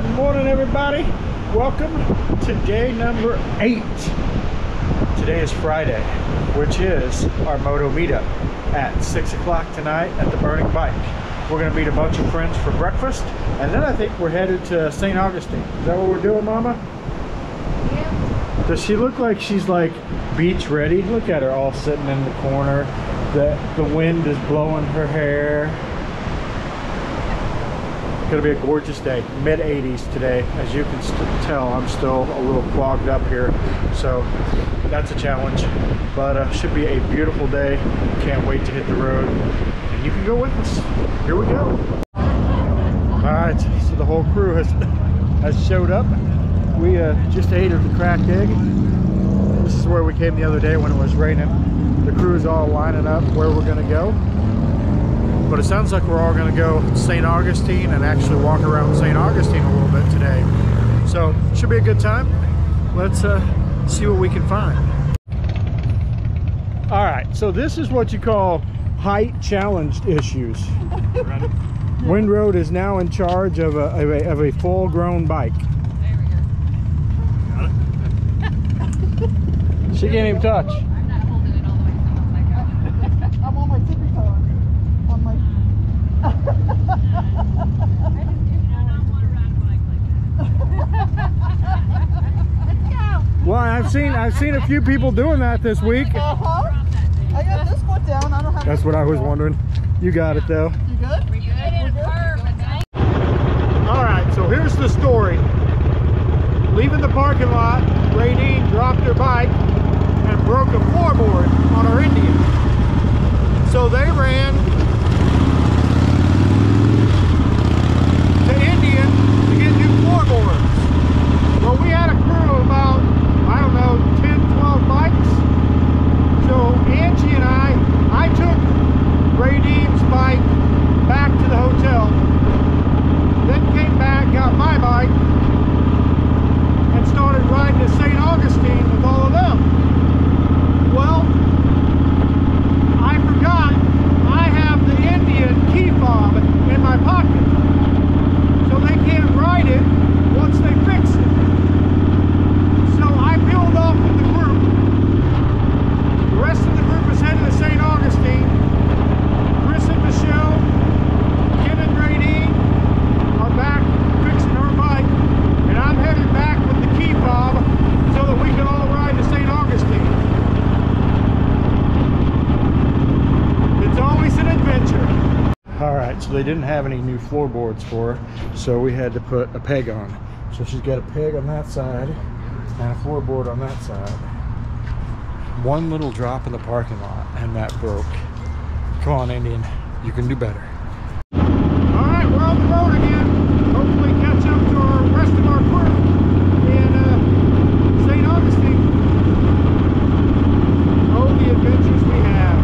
Good morning, everybody. Welcome to day number eight. Today is Friday, which is our moto meetup at six o'clock tonight at the Burning Bike. We're gonna meet a bunch of friends for breakfast, and then I think we're headed to St. Augustine. Is that what we're doing, Mama? Yeah. Does she look like she's like beach ready? Look at her all sitting in the corner. The, the wind is blowing her hair. Gonna be a gorgeous day. Mid 80s today. As you can tell, I'm still a little clogged up here. So that's a challenge. But uh, should be a beautiful day. Can't wait to hit the road. And you can go with us. Here we go. All right, so the whole crew has, has showed up. We uh, just ate at the cracked egg. This is where we came the other day when it was raining. The crew is all lining up where we're gonna go. But it sounds like we're all gonna go to St. Augustine and actually walk around St. Augustine a little bit today. So should be a good time. Let's uh, see what we can find. All right, so this is what you call height challenged issues. Wind Road is now in charge of a, of a, of a full grown bike. There we go. she can't even touch. I'm not holding it all the way, so I'm like, I'm on my tippy toe. On my. Well, I've seen I've seen a few people doing that this week. Uh huh. I got this foot down. I don't have. That's what I was down. wondering. You got it though. You good? we good in a curve, okay? All right, so here's the story. Leaving the parking lot, Radine dropped her bike and broke a floorboard on our Indian. So they ran to Indian to get new floorboards. Well, we had a crew of about, I don't know, 10, 12 bikes. So Angie and I, I took Radine's bike back to the hotel then came back, got my bike, and started riding to St. Augustine with all of them. Well, I forgot I have the Indian key fob in my pocket. So they can't ride it once they fix it. So I peeled off with the group. The rest of the group is headed to St. Augustine. Chris and Michelle, Ken and Radine, are back fixing her bike, and I'm headed back with the key fob so that we can all ride to St. Augustine. It's always an adventure. All right, so they didn't have any new floorboards for her, so we had to put a peg on. So she's got a peg on that side and a floorboard on that side. One little drop in the parking lot, and that broke. Come on, Indian, you can do better. All right, we're on the road again. Hopefully catch up to our rest of our crew in uh, St. Augustine. Oh, the adventures we have.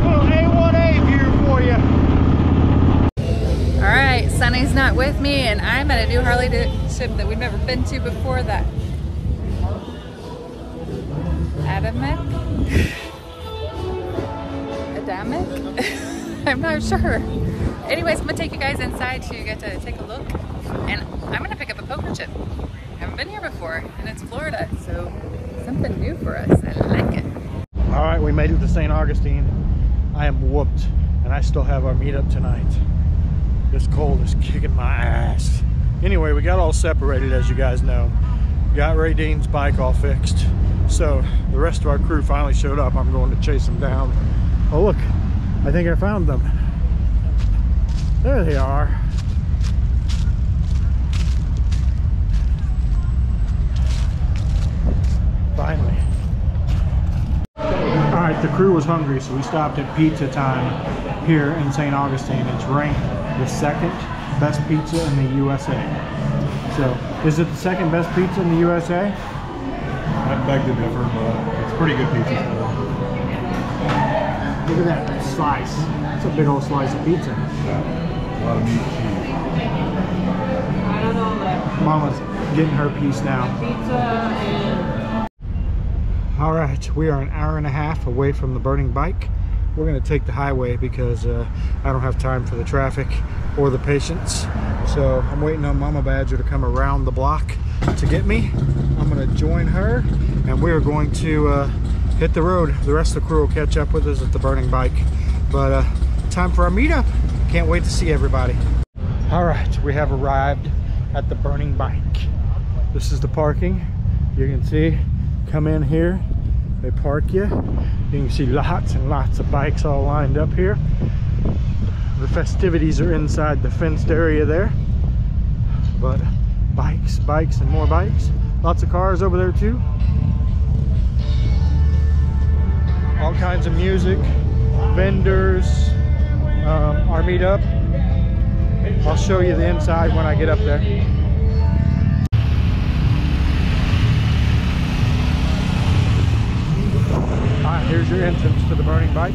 Little A1A view for you. All right, Sonny's not with me, and I'm at a new Harley ship that we've never been to before. That Adamek, Adamek. I'm not sure. Anyways, I'm gonna take you guys inside so you get to take a look, and I'm gonna pick up a poker chip. I Haven't been here before, and it's Florida, so something new for us. I like it. All right, we made it to St. Augustine. I am whooped, and I still have our meetup tonight. This cold is kicking my ass. Anyway, we got all separated, as you guys know. Got Radine's bike all fixed. So the rest of our crew finally showed up. I'm going to chase them down. Oh look, I think I found them. There they are. Finally. All right, the crew was hungry, so we stopped at Pizza Time here in St. Augustine. It's ranked the second best pizza in the USA. So, is it the second best pizza in the USA? I beg to differ, but it's pretty good pizza. Look at that slice. It's a big old slice of pizza. A lot of meat and cheese. Mama's getting her piece now. Pizza All right, we are an hour and a half away from the burning bike. We're gonna take the highway because uh, I don't have time for the traffic or the patience. So I'm waiting on Mama Badger to come around the block to get me. I'm gonna join her and we're going to uh, hit the road. The rest of the crew will catch up with us at the burning bike. But uh, time for our meetup. Can't wait to see everybody. All right, we have arrived at the burning bike. This is the parking. You can see, come in here, they park you. You can see lots and lots of bikes all lined up here. The festivities are inside the fenced area there. But bikes, bikes, and more bikes. Lots of cars over there too. All kinds of music, vendors, um, our meetup. I'll show you the inside when I get up there. Here's your entrance to the burning bike.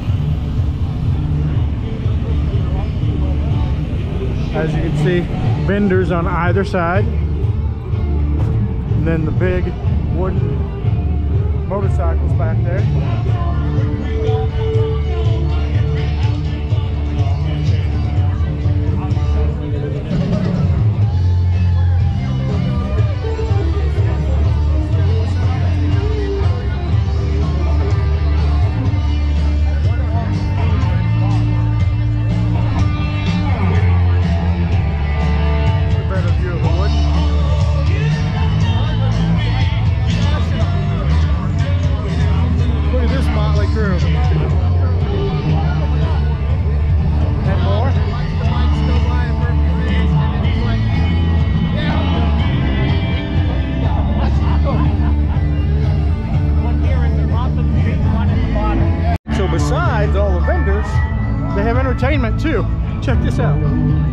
As you can see, vendors on either side. And then the big wooden motorcycles back there.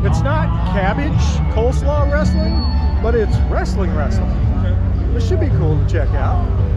It's not cabbage coleslaw wrestling, but it's wrestling wrestling. This should be cool to check out.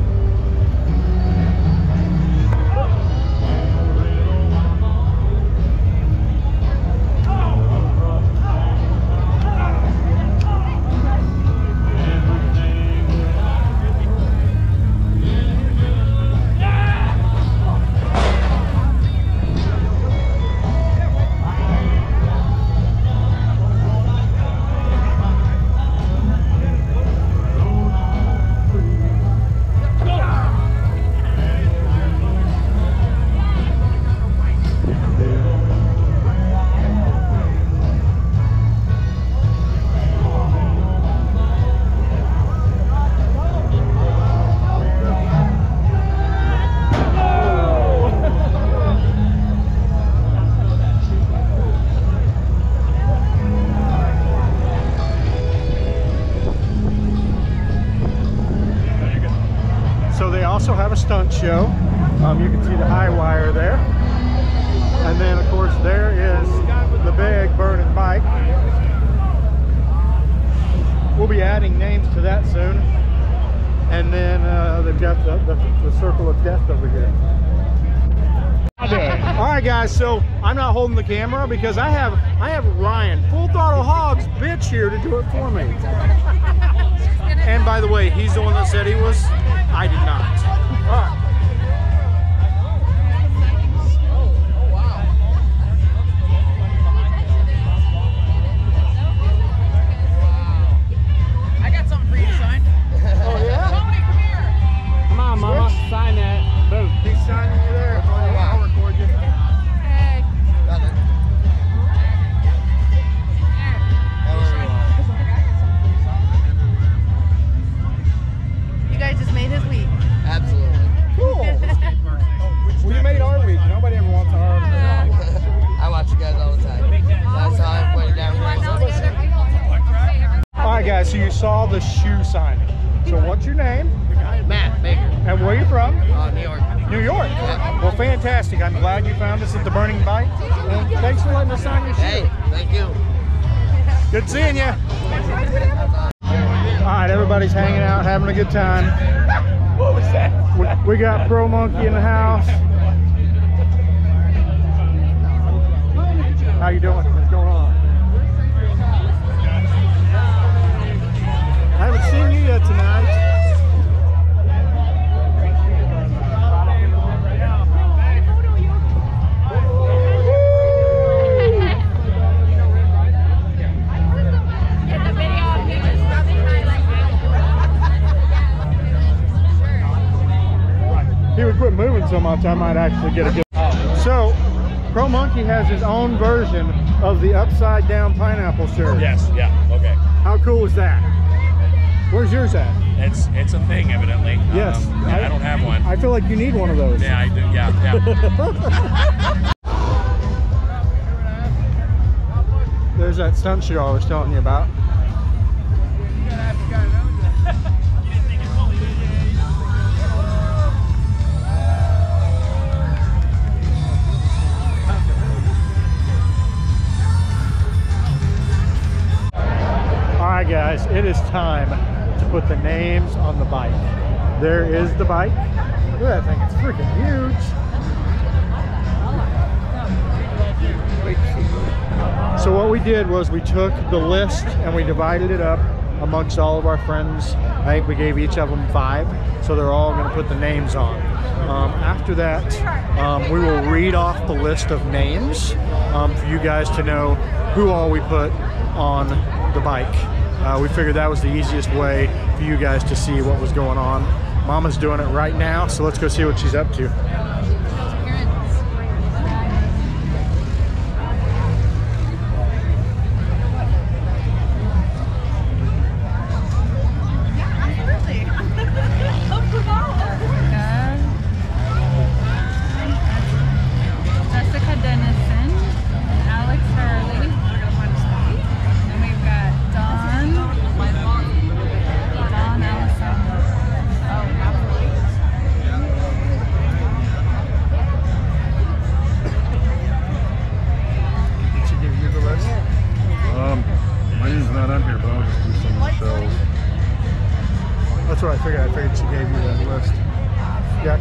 Show. Um, you can see the high wire there. And then of course there is the big burning bike. We'll be adding names to that soon. And then uh, they've got the, the, the circle of death over here. All right, guys. So I'm not holding the camera because I have I have Ryan, full throttle hogs, bitch here to do it for me. And by the way, he's the one that said he was. I did not. Everybody's hanging out, having a good time. What was that? We, we got Pro Monkey in the house. How you doing? What's going on? I haven't seen you yet tonight. He would quit moving so much, I might actually get a good. So, Pro Monkey has his own version of the upside down pineapple shirt. Yes, yeah, okay. How cool is that? Where's yours at? It's it's a thing, evidently. Yes. Um, yeah, I, don't have one. I feel like you need one of those. yeah, I do. Yeah, yeah. There's that stunt show I was telling you about. Guys, it is time to put the names on the bike. There is the bike. Look at that thing, it's freaking huge. So what we did was we took the list and we divided it up amongst all of our friends. I think we gave each of them five, so they're all going to put the names on. Um, after that, um, we will read off the list of names um, for you guys to know who all we put on the bike. Uh, we figured that was the easiest way for you guys to see what was going on. Mama's doing it right now, so let's go see what she's up to.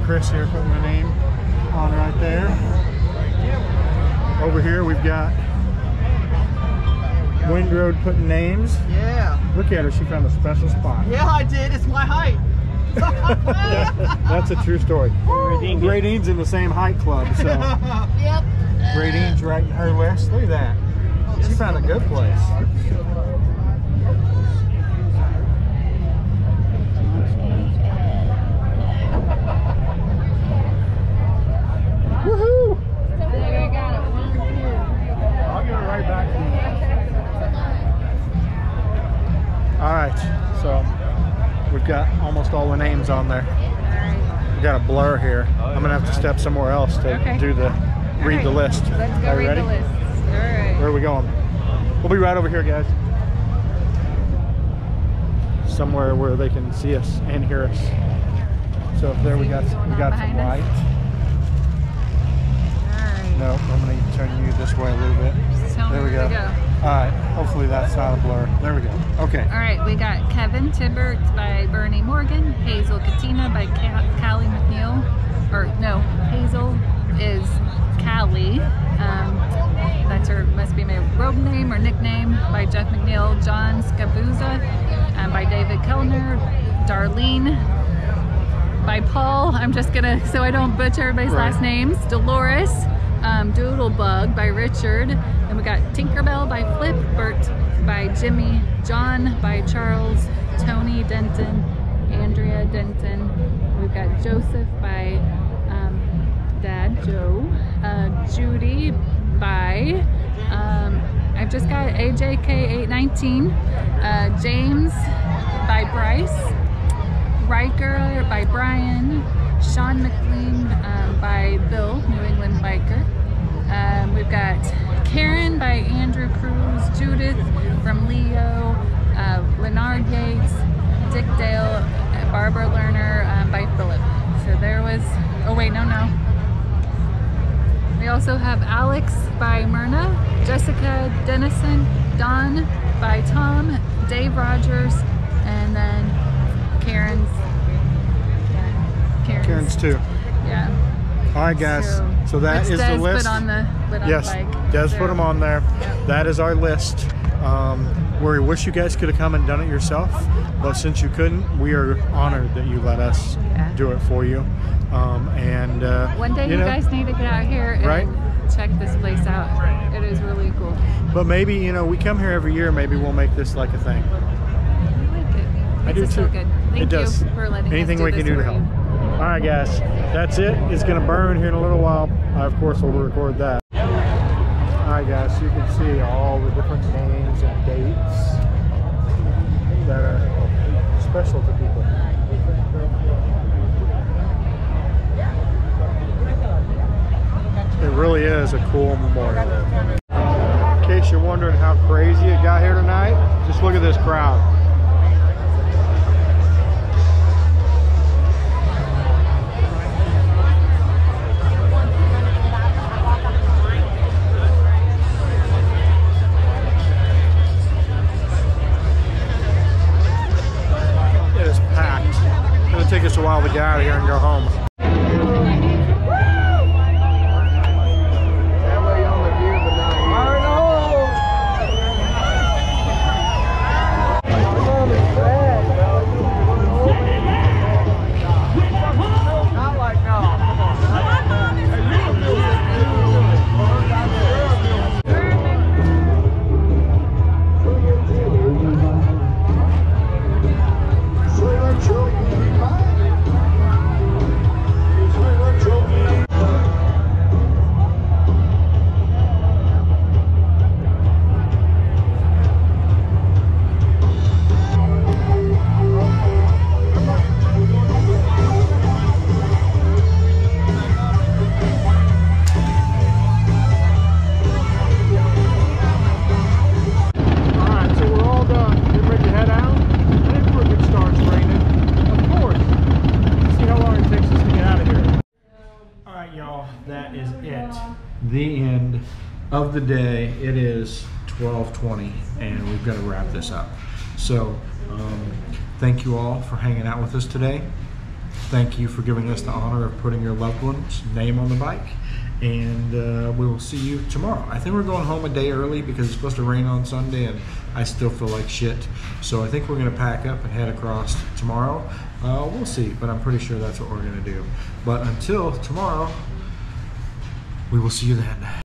Chris here putting the name on right there. Over here we've got Windroad putting names. Yeah. Look at her, she found a special spot. Yeah, I did. It's my height. That's a true story. Radine's in the same height club, so yep. Radine's right in her list. Look at that. Oh, she found a good place. On there. We got a blur here. I'm gonna have to step somewhere else to Okay. do the read the list. Let's go Are read ready? the list. All right. Where are we going? We'll be right over here, guys. Somewhere where they can see us and hear us. So there we got we got some light. Right. No, I'm gonna turn you this way a little bit. Just tell me There we go. All right. Hopefully that's not a blur. There we go. Okay. All right, we got Kevin Tibbert by Bernie Morgan, Hazel Katina by Ca- Callie McNeil, or no, Hazel is Callie. Um, that's her, must be my road name or nickname by Jeff McNeil, John Scabuza um, by David Kellner, Darlene by Paul. I'm just gonna, so I don't butcher everybody's Right. last names. Dolores, um, Doodlebug by Richard. Then we got Tinkerbell by Flip, Bert by Jimmy, John by Charles, Tony Denton, Andrea Denton. We've got Joseph by um, Dad Joe, uh, Judy by. Um, I've just got AJK819, uh, James by Bryce. Riker by Brian, Sean McLean um, by Bill, New England biker. Um, we've got Karen by Andrew Cruz, Judith from Leo, uh, Leonard Yates, Dick Dale, uh, Barbara Lerner um, by Philip. So there was, oh wait, no, no. We also have Alex by Myrna, Jessica Dennison, Don by Tom, Dave Rogers, and then Karen's. Karen's. Karen's too. Yeah. All right, guys. So, So that is the list. Put on the, Yes. Des put them on there. Yep. That is our list. Um, we wish you guys could have come and done it yourself, but since you couldn't, we are honored that you let us Yeah. do it for you. Um, and uh, One day you, know, guys need to get out here and Right. check this place out. It is really cool. But maybe you know we come here every year. Maybe we'll make this like a thing. I like it. I Makes do it too. feel good. Thank it does. you for letting Anything us do we can do to help. All right, guys. That's it. It's gonna burn here in a little while. I, of course, will record that. All right, guys. You can see all the different names and dates that are special to people. It really is a cool memorial. In case you're wondering how crazy it got here tonight, just look at this crowd. Of the day. It is 1220 and we've got to wrap this up. So, um, thank you all for hanging out with us today. Thank you for giving us the honor of putting your loved one's name on the bike. And uh, we will see you tomorrow. I think we're going home a day early because it's supposed to rain on Sunday and I still feel like shit. So I think we're going to pack up and head across tomorrow. Uh, we'll see, but I'm pretty sure that's what we're going to do. But until tomorrow, we will see you then.